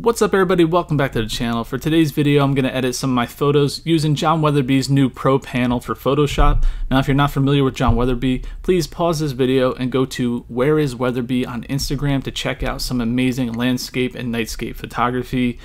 What's up everybody, welcome back to the channel. For today's video I'm going to edit some of my photos using John Weatherby's new Pro Panel for Photoshop. Now if you're not familiar with John Weatherby, please pause this video and go to Where is Weatherby on Instagram to check out some amazing landscape and nightscape photography.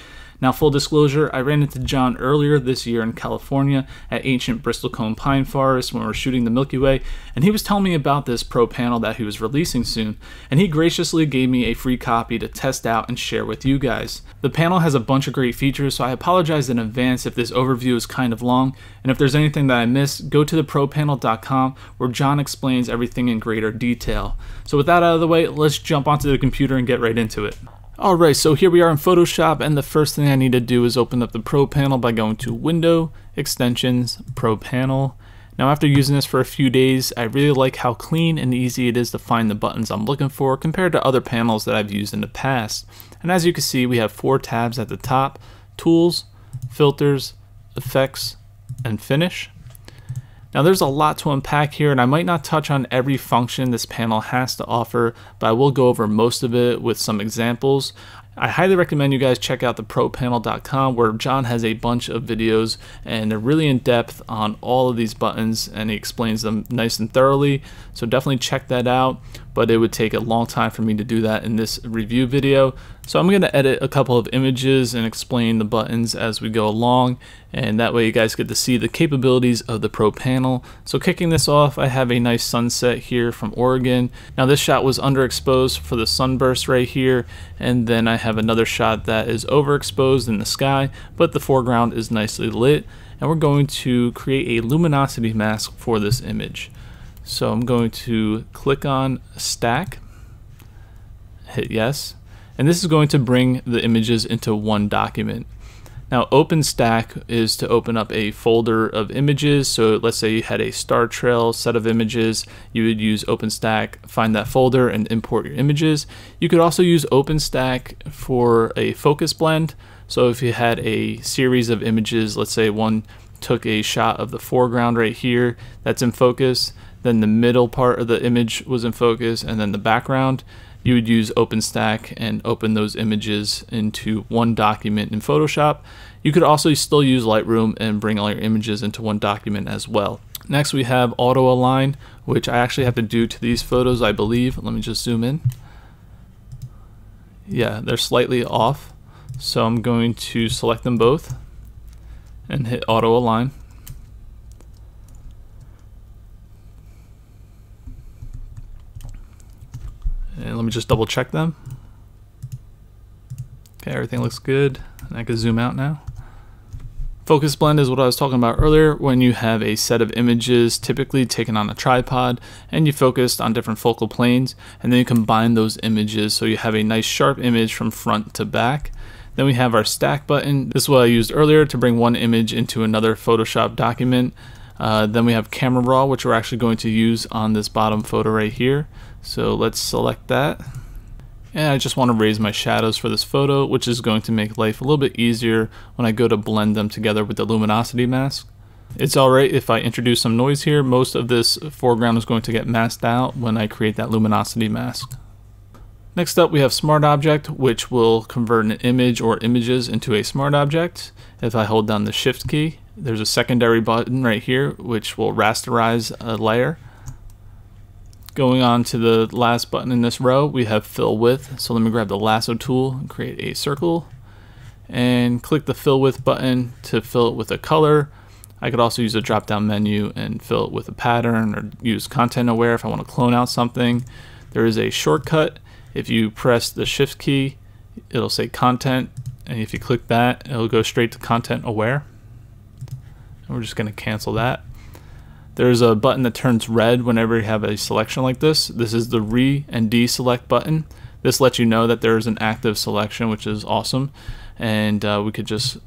Now, full disclosure, I ran into John earlier this year in California at ancient bristlecone pine forest when we were shooting the Milky Way, and he was telling me about this pro panel that he was releasing soon, and he graciously gave me a free copy to test out and share with you guys. The panel has a bunch of great features, so I apologize in advance if this overview is kind of long, and if there's anything that I missed, go to thepropanel.com where John explains everything in greater detail. So with that out of the way, let's jump onto the computer and get right into it. Alright, so here we are in Photoshop and the first thing I need to do is open up the Pro Panel by going to Window, Extensions, Pro Panel. Now after using this for a few days, I really like how clean and easy it is to find the buttons I'm looking for compared to other panels that I've used in the past. And as you can see, we have four tabs at the top, Tools, Filters, Effects, and Finish. Now there's a lot to unpack here and I might not touch on every function this panel has to offer, but I will go over most of it with some examples. I highly recommend you guys check out the propanel.com where John has a bunch of videos and they're really in depth on all of these buttons and he explains them nice and thoroughly. So definitely check that out, but it would take a long time for me to do that in this review video. So I'm going to edit a couple of images and explain the buttons as we go along and that way you guys get to see the capabilities of the Pro Panel. So kicking this off, I have a nice sunset here from Oregon. Now this shot was underexposed for the sunburst right here and then I have another shot that is overexposed in the sky but the foreground is nicely lit and we're going to create a luminosity mask for this image. So I'm going to click on stack, hit yes, and this is going to bring the images into one document. Now OpenStack is to open up a folder of images. So let's say you had a star trail set of images, you would use OpenStack, find that folder and import your images. You could also use OpenStack for a focus blend. So if you had a series of images, let's say one took a shot of the foreground right here that's in focus, then the middle part of the image was in focus and then the background you would use OpenStack and open those images into one document in Photoshop. You could also still use Lightroom and bring all your images into one document as well. Next we have Auto Align, which I actually have to do to these photos, I believe. Let me just zoom in. Yeah, they're slightly off. So I'm going to select them both and hit Auto Align. And let me just double check them. Okay, everything looks good. And I can zoom out now. Focus blend is what I was talking about earlier when you have a set of images typically taken on a tripod and you focused on different focal planes and then you combine those images so you have a nice sharp image from front to back. Then we have our stack button. This is what I used earlier to bring one image into another Photoshop document. Uh, then we have camera raw which we're actually going to use on this bottom photo right here. So let's select that. And I just want to raise my shadows for this photo, which is going to make life a little bit easier when I go to blend them together with the luminosity mask. It's alright if I introduce some noise here. Most of this foreground is going to get masked out when I create that luminosity mask. Next up we have Smart Object, which will convert an image or images into a smart object. If I hold down the Shift key, there's a secondary button right here, which will rasterize a layer. Going on to the last button in this row, we have fill width. So let me grab the lasso tool and create a circle and click the fill width button to fill it with a color. I could also use a drop down menu and fill it with a pattern or use content aware if I want to clone out something. There is a shortcut. If you press the shift key, it'll say content. And if you click that, it'll go straight to content aware. We're just going to cancel that. There's a button that turns red whenever you have a selection like this. This is the re and deselect button. This lets you know that there's an active selection, which is awesome. And uh, we could just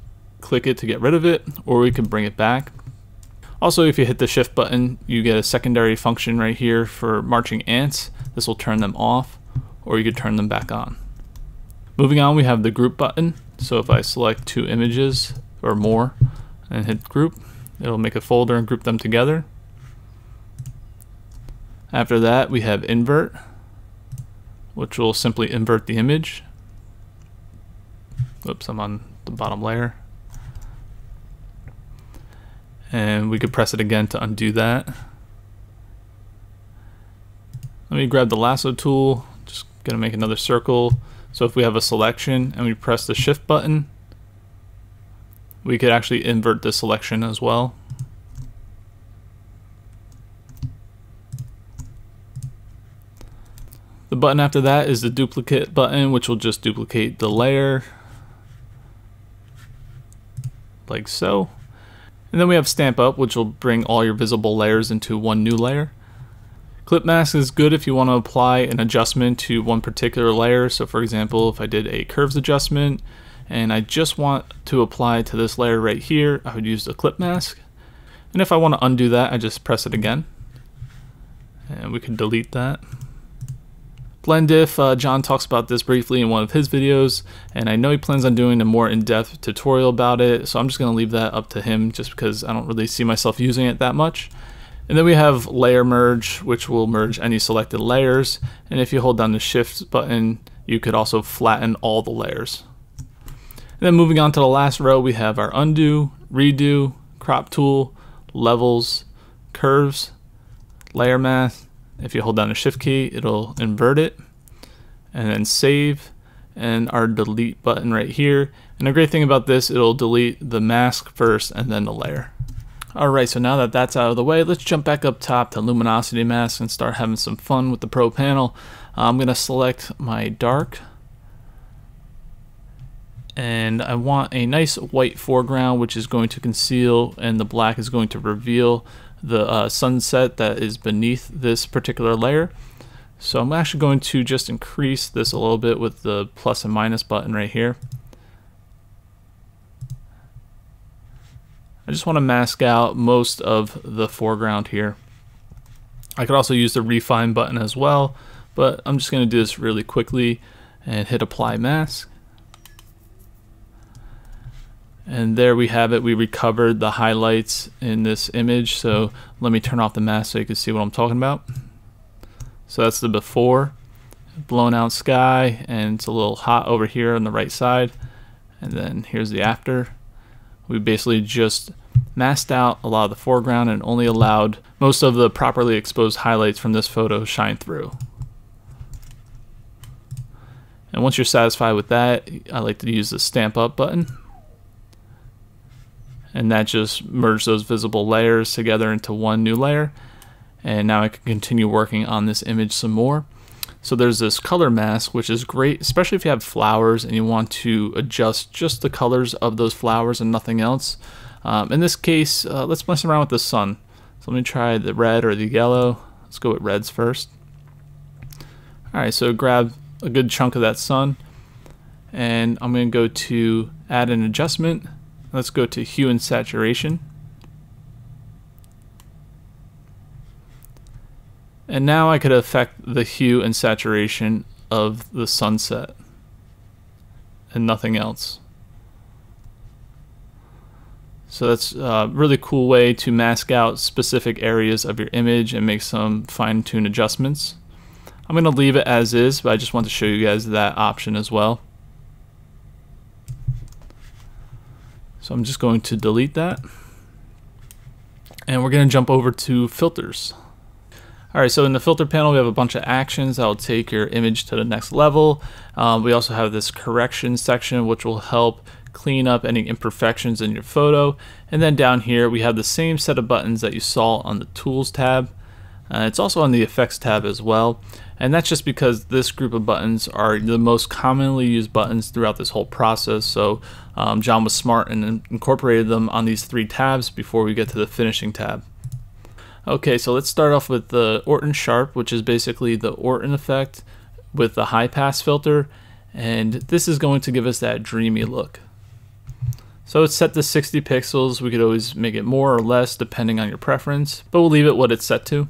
click it to get rid of it, or we can bring it back. Also, if you hit the shift button, you get a secondary function right here for marching ants. This will turn them off, or you could turn them back on. Moving on, we have the group button. So if I select two images or more and hit group, it'll make a folder and group them together. After that, we have invert, which will simply invert the image. Oops, I'm on the bottom layer. And we could press it again to undo that. Let me grab the lasso tool, just gonna make another circle. So if we have a selection and we press the shift button, we could actually invert the selection as well. The button after that is the duplicate button, which will just duplicate the layer like so. And then we have stamp up, which will bring all your visible layers into one new layer. Clip mask is good if you want to apply an adjustment to one particular layer. So for example, if I did a curves adjustment and I just want to apply to this layer right here, I would use the clip mask. And if I want to undo that, I just press it again. And we can delete that. Blend diff, uh, John talks about this briefly in one of his videos, and I know he plans on doing a more in-depth tutorial about it, so I'm just going to leave that up to him just because I don't really see myself using it that much. And then we have layer merge, which will merge any selected layers. And if you hold down the shift button, you could also flatten all the layers. And then moving on to the last row, we have our undo, redo, crop tool, levels, curves, layer mask. If you hold down the shift key, it'll invert it and then save and our delete button right here. And the great thing about this, it'll delete the mask first and then the layer. Alright, so now that that's out of the way, let's jump back up top to Luminosity Mask and start having some fun with the Pro Panel. I'm going to select my dark. And I want a nice white foreground, which is going to conceal, and the black is going to reveal the uh, sunset that is beneath this particular layer. So I'm actually going to just increase this a little bit with the plus and minus button right here. I just want to mask out most of the foreground here. I could also use the refine button as well, but I'm just going to do this really quickly and hit apply mask. And there we have it. We recovered the highlights in this image. So let me turn off the mask so you can see what I'm talking about. So that's the before, blown out sky, and it's a little hot over here on the right side. And then here's the after we basically just masked out a lot of the foreground and only allowed most of the properly exposed highlights from this photo shine through. And once you're satisfied with that, I like to use the stamp up button. And that just merges those visible layers together into one new layer. And now I can continue working on this image some more. So there's this color mask, which is great, especially if you have flowers and you want to adjust just the colors of those flowers and nothing else. Um, in this case, uh, let's mess around with the sun. So let me try the red or the yellow. Let's go with reds first. Alright, so grab a good chunk of that sun and I'm going to go to add an adjustment. Let's go to hue and saturation. And now I could affect the hue and saturation of the sunset and nothing else. So that's a really cool way to mask out specific areas of your image and make some fine-tune adjustments. I'm going to leave it as is, but I just want to show you guys that option as well. So I'm just going to delete that. And we're going to jump over to filters. Alright, so in the filter panel we have a bunch of actions that will take your image to the next level. Um, we also have this correction section which will help clean up any imperfections in your photo. And then down here we have the same set of buttons that you saw on the Tools tab. Uh, it's also on the Effects tab as well. And that's just because this group of buttons are the most commonly used buttons throughout this whole process. So um, John was smart and incorporated them on these three tabs before we get to the finishing tab. Okay, so let's start off with the Orton Sharp, which is basically the Orton effect with the high pass filter. And this is going to give us that dreamy look. So it's set to 60 pixels. We could always make it more or less depending on your preference, but we'll leave it what it's set to.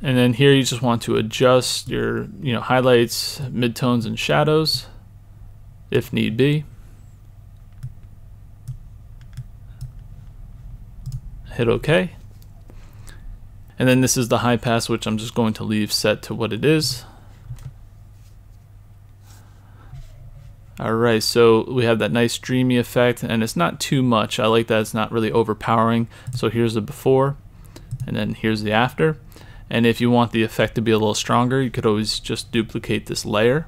And then here you just want to adjust your you know highlights, midtones, and shadows if need be. hit OK. And then this is the high pass, which I'm just going to leave set to what it is. Alright, so we have that nice dreamy effect, and it's not too much. I like that it's not really overpowering. So here's the before, and then here's the after. And if you want the effect to be a little stronger, you could always just duplicate this layer.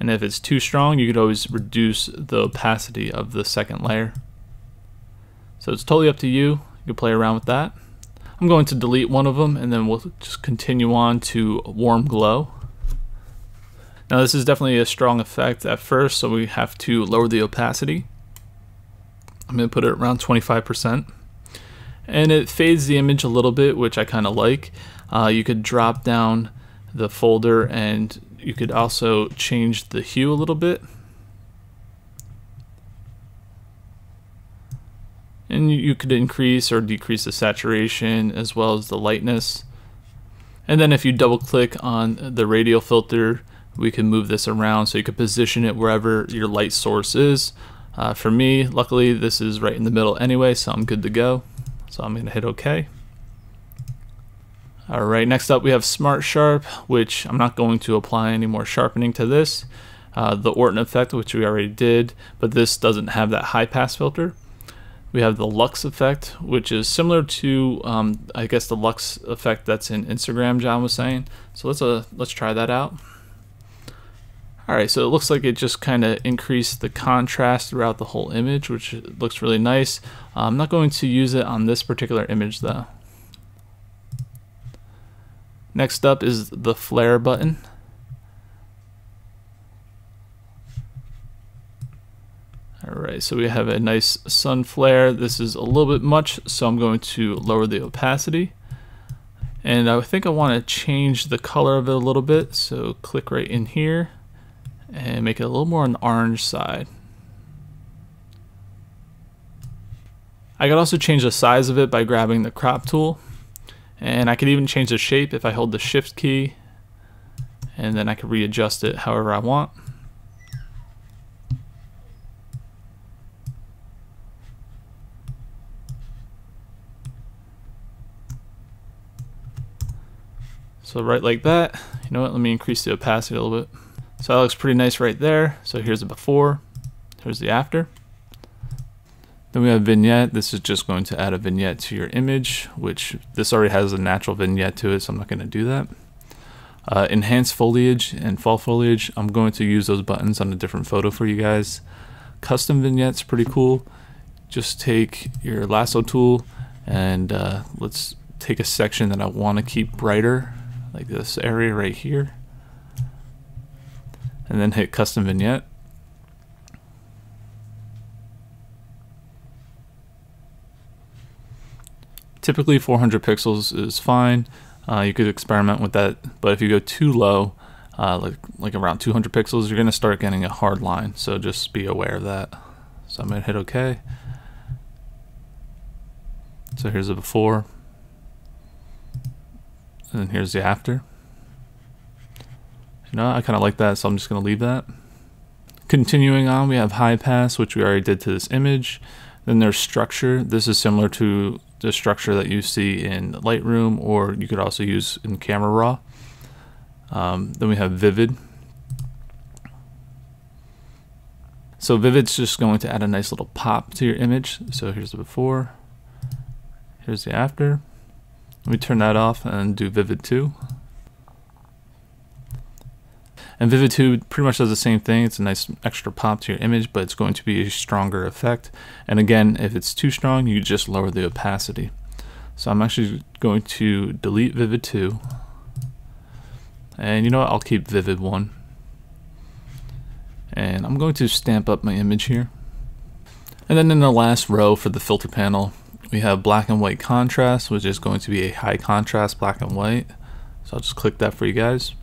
And if it's too strong, you could always reduce the opacity of the second layer. So it's totally up to you. You can play around with that. I'm going to delete one of them and then we'll just continue on to warm glow. Now this is definitely a strong effect at first, so we have to lower the opacity. I'm going to put it around 25%. And it fades the image a little bit, which I kind of like. Uh, you could drop down the folder and you could also change the hue a little bit. And you could increase or decrease the saturation as well as the lightness. And then if you double click on the radial filter, we can move this around so you can position it wherever your light source is. Uh, for me, luckily this is right in the middle anyway, so I'm good to go. So I'm gonna hit OK. All right, next up we have Smart Sharp, which I'm not going to apply any more sharpening to this. Uh, the Orton effect, which we already did, but this doesn't have that high pass filter. We have the Lux effect, which is similar to, um, I guess, the Lux effect that's in Instagram. John was saying. So let's uh, let's try that out. Alright, so it looks like it just kind of increased the contrast throughout the whole image, which looks really nice. Uh, I'm not going to use it on this particular image though. Next up is the flare button. Alright, so we have a nice sun flare. This is a little bit much, so I'm going to lower the opacity. And I think I want to change the color of it a little bit, so click right in here and make it a little more on the orange side. I could also change the size of it by grabbing the crop tool and I could even change the shape if I hold the shift key and then I could readjust it however I want. So right like that, you know what, let me increase the opacity a little bit. So that looks pretty nice right there. So here's the before, here's the after. Then we have vignette. This is just going to add a vignette to your image, which this already has a natural vignette to it, so I'm not going to do that. Uh, enhance foliage and fall foliage. I'm going to use those buttons on a different photo for you guys. Custom vignettes, pretty cool. Just take your lasso tool and uh, let's take a section that I want to keep brighter, like this area right here and then hit custom vignette. Typically 400 pixels is fine. Uh, you could experiment with that, but if you go too low, uh, like, like around 200 pixels, you're going to start getting a hard line. So just be aware of that. So I'm to hit OK. So here's the before. And here's the after. No, I kind of like that, so I'm just going to leave that. Continuing on, we have high pass, which we already did to this image. Then there's structure. This is similar to the structure that you see in Lightroom, or you could also use in Camera Raw. Um, then we have vivid. So vivid's just going to add a nice little pop to your image. So here's the before, here's the after. Let me turn that off and do vivid 2. And Vivid 2 pretty much does the same thing. It's a nice extra pop to your image, but it's going to be a stronger effect. And again, if it's too strong, you just lower the opacity. So I'm actually going to delete Vivid 2. And you know what? I'll keep Vivid 1. And I'm going to stamp up my image here. And then in the last row for the filter panel, we have black and white contrast, which is going to be a high contrast black and white. So I'll just click that for you guys.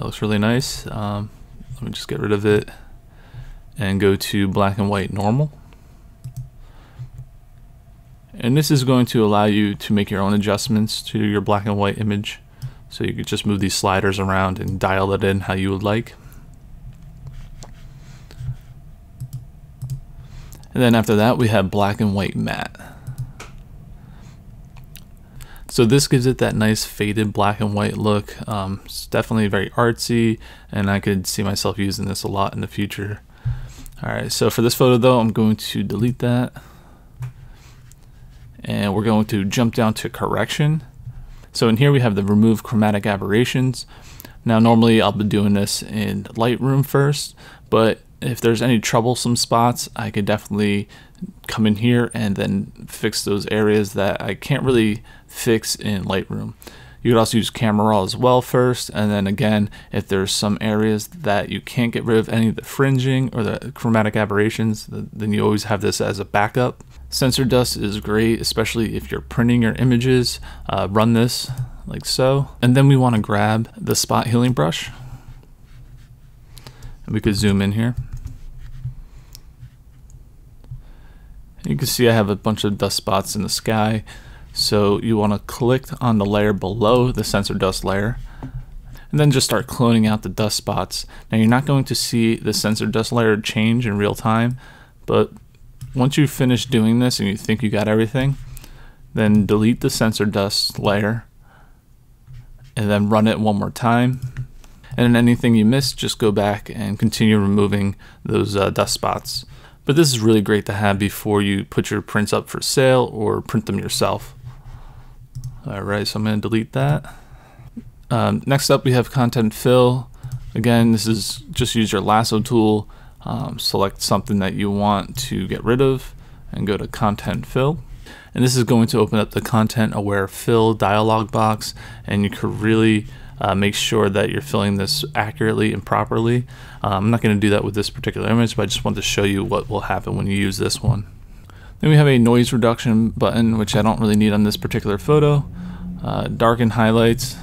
That looks really nice. Um, let me just get rid of it and go to black and white normal. And this is going to allow you to make your own adjustments to your black and white image. So you could just move these sliders around and dial it in how you would like. And then after that we have black and white matte. So this gives it that nice faded black and white look. Um, it's definitely very artsy and I could see myself using this a lot in the future. Alright, so for this photo though, I'm going to delete that. And we're going to jump down to correction. So in here we have the remove chromatic aberrations. Now normally I'll be doing this in Lightroom first, but if there's any troublesome spots, I could definitely come in here and then fix those areas that I can't really fix in Lightroom. You could also use Camera Raw as well first, and then again, if there's some areas that you can't get rid of any of the fringing or the chromatic aberrations, then you always have this as a backup. Sensor dust is great, especially if you're printing your images. Uh, run this like so. And then we want to grab the spot healing brush. And we could zoom in here. You can see I have a bunch of dust spots in the sky. So you want to click on the layer below the sensor dust layer and then just start cloning out the dust spots. Now you're not going to see the sensor dust layer change in real time, but once you finish doing this and you think you got everything, then delete the sensor dust layer and then run it one more time. And anything you missed, just go back and continue removing those uh, dust spots. But this is really great to have before you put your prints up for sale or print them yourself. Alright, so I'm going to delete that. Um, next up we have content fill. Again, this is just use your lasso tool, um, select something that you want to get rid of, and go to content fill. And this is going to open up the content aware fill dialog box, and you can really uh, make sure that you're filling this accurately and properly. Uh, I'm not going to do that with this particular image, but I just want to show you what will happen when you use this one. Then we have a noise reduction button, which I don't really need on this particular photo. Uh, darken highlights.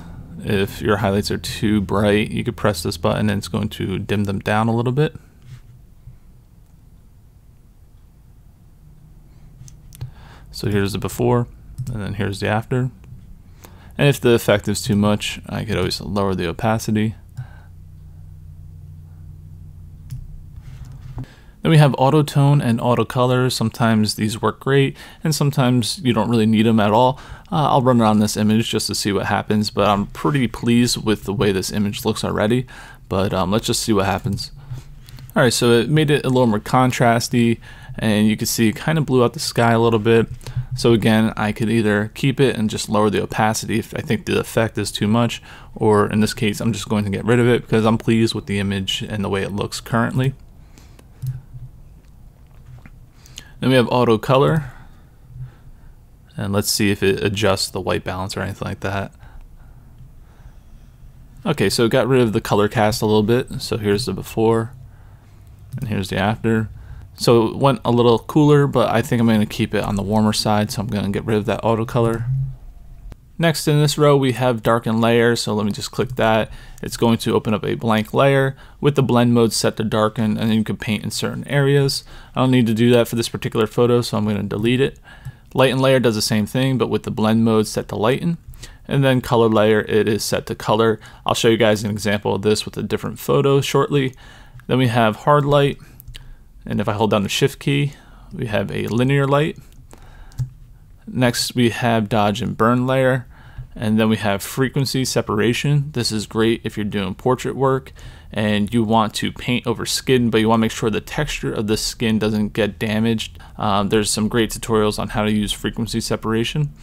If your highlights are too bright, you could press this button and it's going to dim them down a little bit. So here's the before, and then here's the after. And if the effect is too much, I could always lower the opacity. Then we have auto tone and auto color. Sometimes these work great, and sometimes you don't really need them at all. Uh, I'll run around this image just to see what happens, but I'm pretty pleased with the way this image looks already. But um, let's just see what happens. Alright, so it made it a little more contrasty, and you can see it kind of blew out the sky a little bit. So again, I could either keep it and just lower the opacity if I think the effect is too much, or in this case, I'm just going to get rid of it because I'm pleased with the image and the way it looks currently. Then we have auto color. And let's see if it adjusts the white balance or anything like that. Okay, so it got rid of the color cast a little bit. So here's the before and here's the after. So it went a little cooler, but I think I'm going to keep it on the warmer side. So I'm going to get rid of that auto color. Next in this row we have darken layer, so let me just click that. It's going to open up a blank layer with the blend mode set to darken and then you can paint in certain areas. I don't need to do that for this particular photo so I'm going to delete it. Lighten layer does the same thing but with the blend mode set to lighten. And then color layer it is set to color. I'll show you guys an example of this with a different photo shortly. Then we have hard light and if I hold down the shift key we have a linear light Next we have dodge and burn layer and then we have frequency separation. This is great if you're doing portrait work and you want to paint over skin but you want to make sure the texture of the skin doesn't get damaged. Um, there's some great tutorials on how to use frequency separation.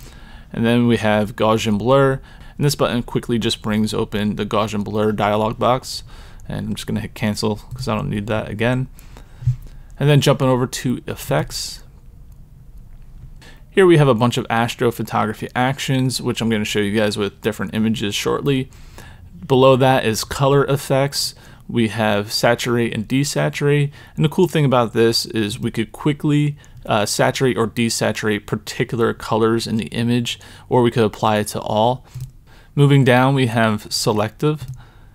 And then we have Gaussian blur and this button quickly just brings open the Gaussian blur dialog box and I'm just going to hit cancel because I don't need that again. And then jumping over to effects here we have a bunch of astrophotography actions, which I'm going to show you guys with different images shortly. Below that is color effects. We have saturate and desaturate. And the cool thing about this is we could quickly uh, saturate or desaturate particular colors in the image, or we could apply it to all. Moving down, we have selective.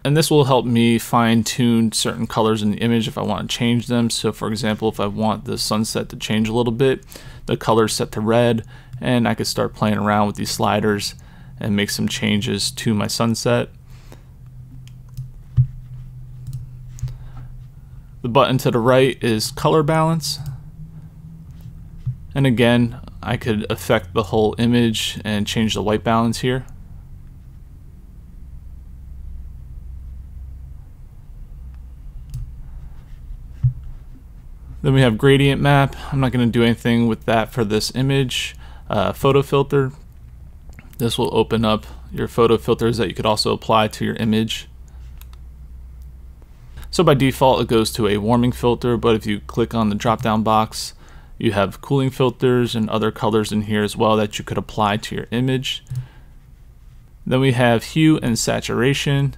And this will help me fine tune certain colors in the image if I want to change them. So for example, if I want the sunset to change a little bit, the color set to red, and I could start playing around with these sliders and make some changes to my sunset. The button to the right is color balance. And again, I could affect the whole image and change the white balance here. Then we have gradient map. I'm not going to do anything with that for this image. Uh, photo filter. This will open up your photo filters that you could also apply to your image. So by default it goes to a warming filter, but if you click on the drop down box, you have cooling filters and other colors in here as well that you could apply to your image. Then we have hue and saturation.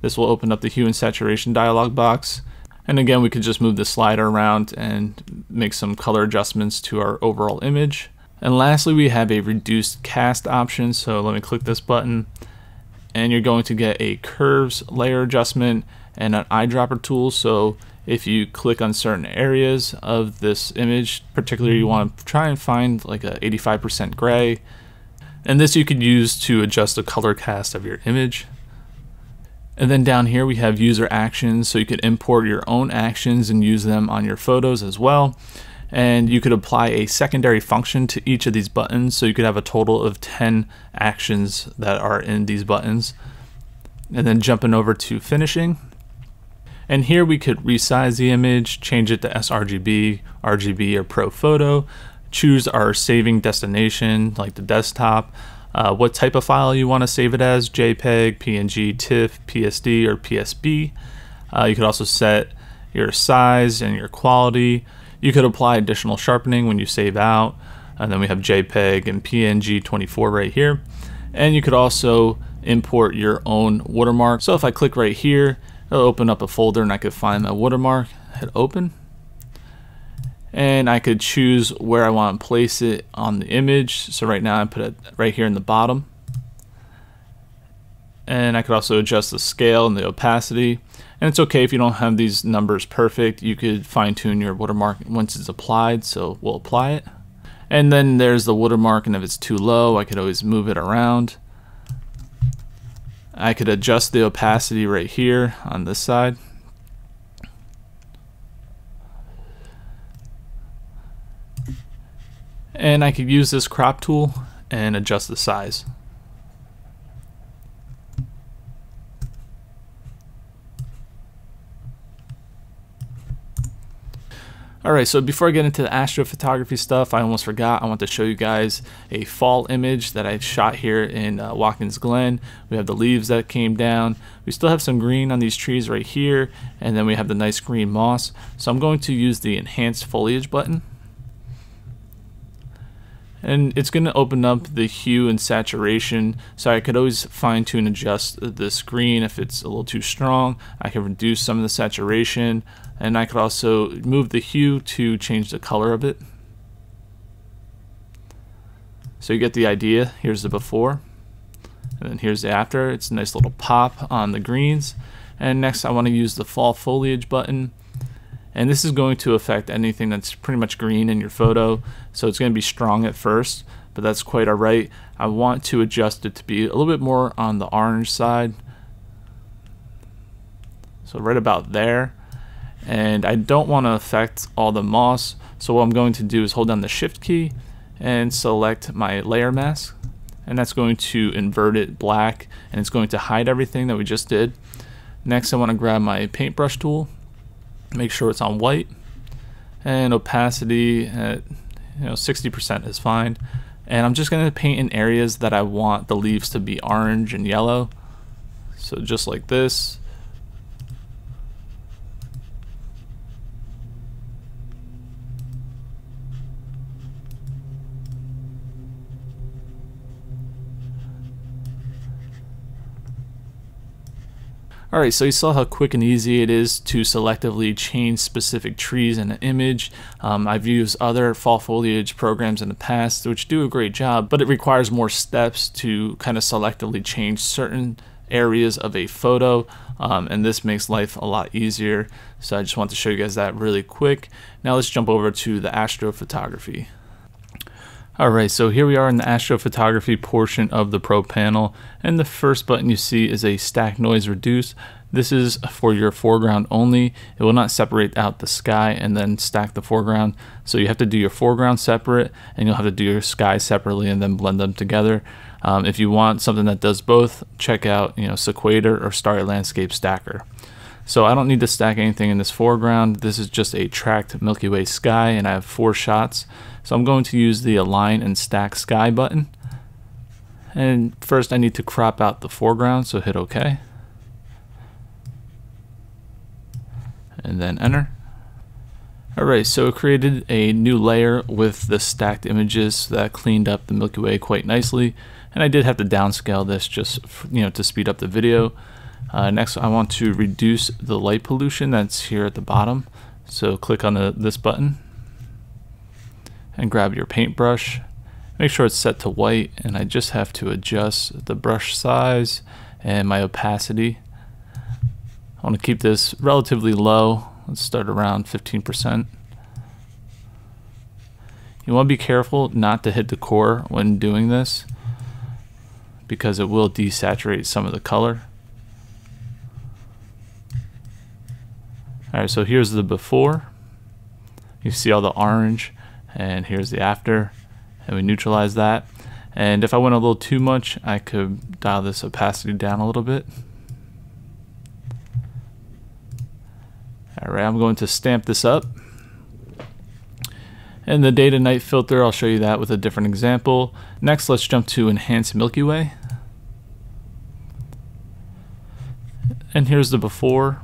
This will open up the hue and saturation dialog box. And again, we could just move the slider around and make some color adjustments to our overall image. And lastly, we have a reduced cast option. So let me click this button and you're going to get a curves layer adjustment and an eyedropper tool. So if you click on certain areas of this image, particularly you want to try and find like a 85% gray. And this you could use to adjust the color cast of your image. And then down here we have user actions, so you could import your own actions and use them on your photos as well. And you could apply a secondary function to each of these buttons, so you could have a total of 10 actions that are in these buttons. And then jumping over to finishing. And here we could resize the image, change it to sRGB, RGB, or Pro Photo, choose our saving destination, like the desktop, uh, what type of file you want to save it as, JPEG, PNG, TIFF, PSD, or PSB. Uh, you could also set your size and your quality. You could apply additional sharpening when you save out. And then we have JPEG and PNG 24 right here. And you could also import your own watermark. So if I click right here, it'll open up a folder and I could find my watermark, hit open and I could choose where I want to place it on the image. So right now I put it right here in the bottom. And I could also adjust the scale and the opacity. And it's okay if you don't have these numbers perfect. You could fine tune your watermark once it's applied. So we'll apply it. And then there's the watermark and if it's too low, I could always move it around. I could adjust the opacity right here on this side. And I could use this crop tool and adjust the size. Alright, so before I get into the astrophotography stuff, I almost forgot. I want to show you guys a fall image that I shot here in uh, Watkins Glen. We have the leaves that came down. We still have some green on these trees right here, and then we have the nice green moss. So I'm going to use the enhanced foliage button and it's going to open up the hue and saturation so I could always fine tune adjust the screen if it's a little too strong. I can reduce some of the saturation and I could also move the hue to change the color of it. So you get the idea. Here's the before and then here's the after. It's a nice little pop on the greens. And next I want to use the fall foliage button and this is going to affect anything that's pretty much green in your photo so it's going to be strong at first but that's quite alright I want to adjust it to be a little bit more on the orange side. So right about there. And I don't want to affect all the moss so what I'm going to do is hold down the shift key and select my layer mask. And that's going to invert it black and it's going to hide everything that we just did. Next I want to grab my paintbrush tool make sure it's on white. And opacity at you know 60% is fine. And I'm just gonna paint in areas that I want the leaves to be orange and yellow. So just like this Alright, so you saw how quick and easy it is to selectively change specific trees in an image. Um, I've used other fall foliage programs in the past which do a great job, but it requires more steps to kind of selectively change certain areas of a photo um, and this makes life a lot easier. So I just want to show you guys that really quick. Now let's jump over to the astrophotography Alright, so here we are in the astrophotography portion of the Pro panel, and the first button you see is a stack noise reduce. This is for your foreground only. It will not separate out the sky and then stack the foreground. So you have to do your foreground separate and you'll have to do your sky separately and then blend them together. Um, if you want something that does both, check out you know Sequator or Starry Landscape Stacker. So I don't need to stack anything in this foreground. This is just a tracked Milky Way sky and I have four shots. So I'm going to use the align and stack sky button. And first I need to crop out the foreground, so hit OK. And then enter. Alright, so it created a new layer with the stacked images that cleaned up the Milky Way quite nicely. And I did have to downscale this just you know to speed up the video. Uh, next, I want to reduce the light pollution that's here at the bottom. So click on the, this button and grab your paintbrush. Make sure it's set to white and I just have to adjust the brush size and my opacity. I want to keep this relatively low. Let's start around 15% you want to be careful not to hit the core when doing this because it will desaturate some of the color alright so here's the before you see all the orange and here's the after and we neutralize that. And if I went a little too much, I could dial this opacity down a little bit. Alright, I'm going to stamp this up. And the day to night filter, I'll show you that with a different example. Next, let's jump to Enhance Milky Way. And here's the before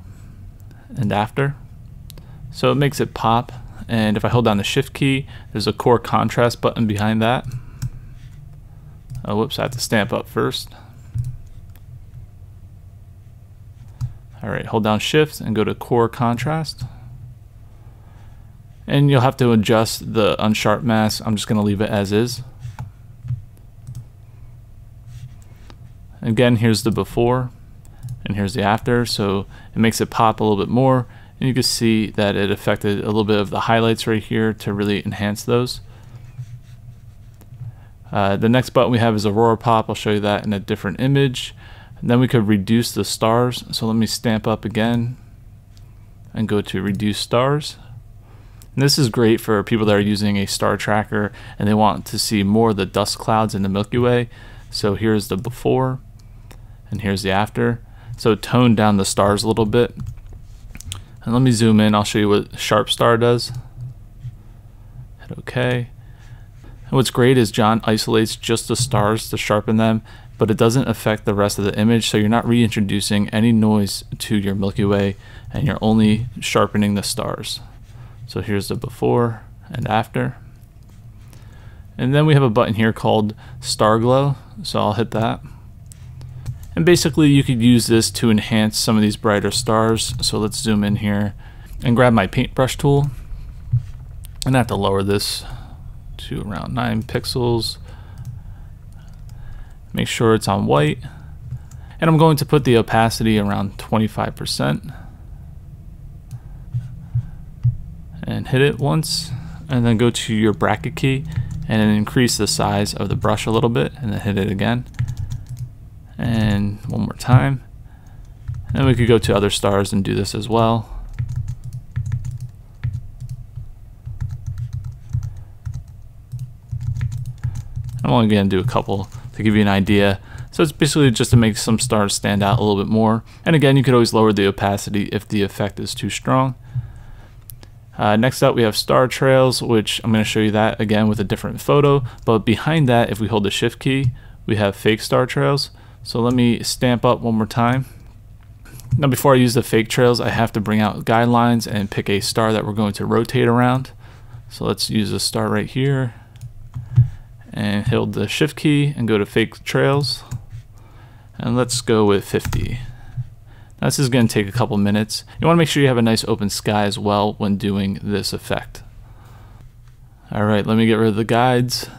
and after. So it makes it pop and if I hold down the shift key there's a core contrast button behind that oh whoops I have to stamp up first alright hold down shift and go to core contrast and you'll have to adjust the unsharp mask I'm just gonna leave it as is again here's the before and here's the after so it makes it pop a little bit more and you can see that it affected a little bit of the highlights right here to really enhance those. Uh, the next button we have is Aurora Pop. I'll show you that in a different image. And then we could reduce the stars. So let me stamp up again and go to reduce stars. And this is great for people that are using a star tracker and they want to see more of the dust clouds in the Milky Way. So here's the before and here's the after. So tone down the stars a little bit and let me zoom in, I'll show you what Sharp Star does. Hit OK. And what's great is John isolates just the stars to sharpen them, but it doesn't affect the rest of the image, so you're not reintroducing any noise to your Milky Way, and you're only sharpening the stars. So here's the before and after. And then we have a button here called Star Glow, so I'll hit that. And basically you could use this to enhance some of these brighter stars. So let's zoom in here and grab my paintbrush tool. And I have to lower this to around 9 pixels. Make sure it's on white. And I'm going to put the opacity around 25%. And hit it once. And then go to your bracket key and increase the size of the brush a little bit and then hit it again. And one more time. And we could go to other stars and do this as well. I'm only going to do a couple to give you an idea. So it's basically just to make some stars stand out a little bit more. And again you could always lower the opacity if the effect is too strong uh, next up we have star trails which I'm going to show you that again with a different photo but behind that if we hold the shift key we have fake star trails so let me stamp up one more time. Now before I use the fake trails, I have to bring out guidelines and pick a star that we're going to rotate around. So let's use a star right here and hold the shift key and go to fake trails. And let's go with 50. Now this is going to take a couple minutes. You want to make sure you have a nice open sky as well when doing this effect. Alright, let me get rid of the guides.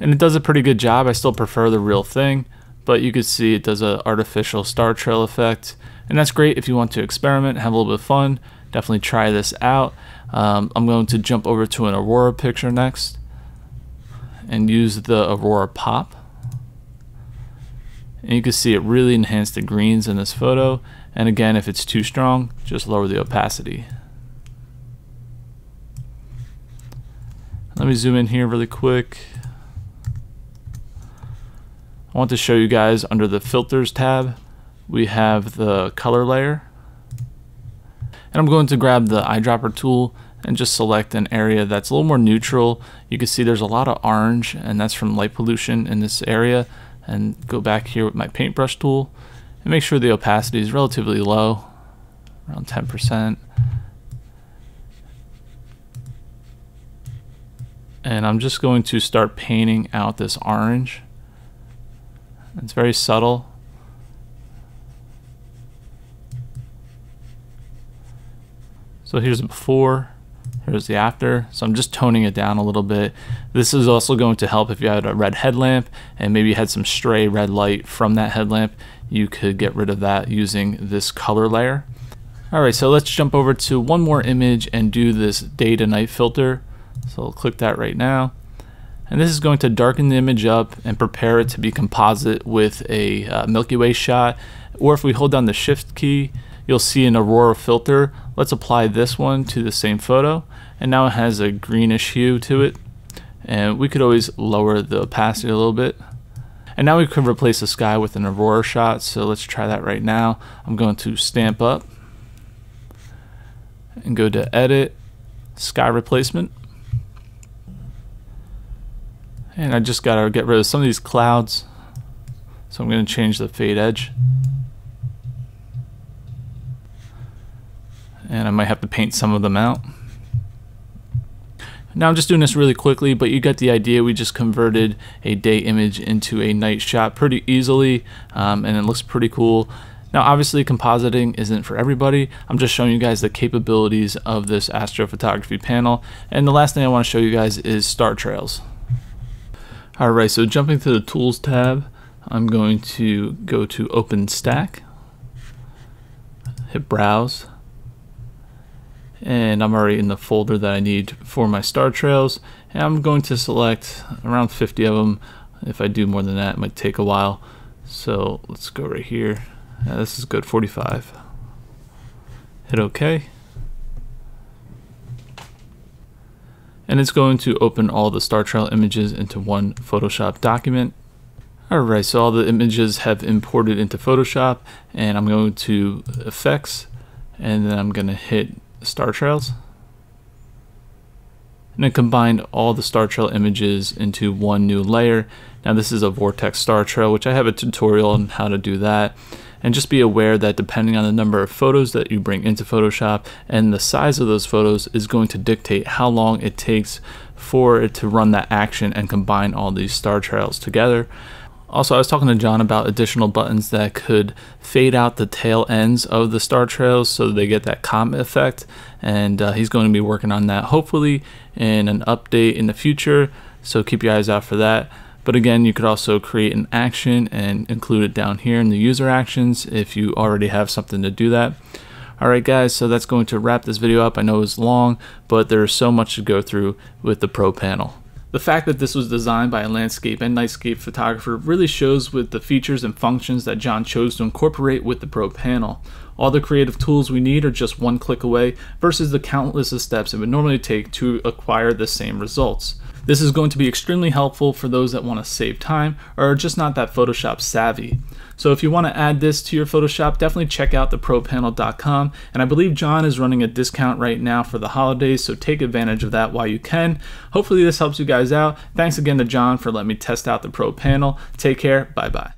and it does a pretty good job. I still prefer the real thing, but you can see it does an artificial star trail effect, and that's great if you want to experiment, have a little bit of fun. Definitely try this out. Um, I'm going to jump over to an Aurora picture next and use the Aurora Pop. And you can see it really enhanced the greens in this photo. And again, if it's too strong, just lower the opacity. Let me zoom in here really quick. I want to show you guys under the filters tab, we have the color layer. And I'm going to grab the eyedropper tool and just select an area that's a little more neutral. You can see there's a lot of orange and that's from light pollution in this area. And go back here with my paintbrush tool and make sure the opacity is relatively low, around 10%. And I'm just going to start painting out this orange. It's very subtle. So here's before, here's the after. So I'm just toning it down a little bit. This is also going to help if you had a red headlamp and maybe you had some stray red light from that headlamp. You could get rid of that using this color layer. All right, so let's jump over to one more image and do this day to night filter. So I'll click that right now. And this is going to darken the image up and prepare it to be composite with a uh, Milky Way shot. Or if we hold down the shift key, you'll see an Aurora filter. Let's apply this one to the same photo. And now it has a greenish hue to it. And we could always lower the opacity a little bit. And now we could replace the sky with an Aurora shot. So let's try that right now. I'm going to stamp up and go to edit, sky replacement. And I just gotta get rid of some of these clouds. So I'm gonna change the fade edge. and I might have to paint some of them out. Now I'm just doing this really quickly, but you get the idea. We just converted a day image into a night shot pretty easily, um, and it looks pretty cool. Now obviously compositing isn't for everybody. I'm just showing you guys the capabilities of this astrophotography panel. And the last thing I want to show you guys is star trails. Alright, so jumping to the Tools tab, I'm going to go to OpenStack, hit Browse, and I'm already in the folder that I need for my star trails and I'm going to select around 50 of them if I do more than that it might take a while. So let's go right here. Yeah, this is good 45 hit OK and it's going to open all the star trail images into one Photoshop document. Alright, so all the images have imported into Photoshop and I'm going to effects and then I'm going to hit star trails and then combined all the star trail images into one new layer. Now this is a vortex star trail, which I have a tutorial on how to do that. And just be aware that depending on the number of photos that you bring into Photoshop and the size of those photos is going to dictate how long it takes for it to run that action and combine all these star trails together. Also, I was talking to John about additional buttons that could fade out the tail ends of the star trails so they get that comet effect. And uh, he's going to be working on that hopefully in an update in the future. So keep your eyes out for that. But again, you could also create an action and include it down here in the user actions if you already have something to do that. Alright guys, so that's going to wrap this video up. I know it was long, but there's so much to go through with the Pro panel. The fact that this was designed by a landscape and nightscape photographer really shows with the features and functions that John chose to incorporate with the Pro panel. All the creative tools we need are just one click away versus the countless of steps it would normally take to acquire the same results. This is going to be extremely helpful for those that want to save time or are just not that Photoshop savvy. So if you want to add this to your Photoshop, definitely check out thepropanel.com. And I believe John is running a discount right now for the holidays, so take advantage of that while you can. Hopefully this helps you guys out. Thanks again to John for letting me test out the Pro Panel. Take care. Bye-bye.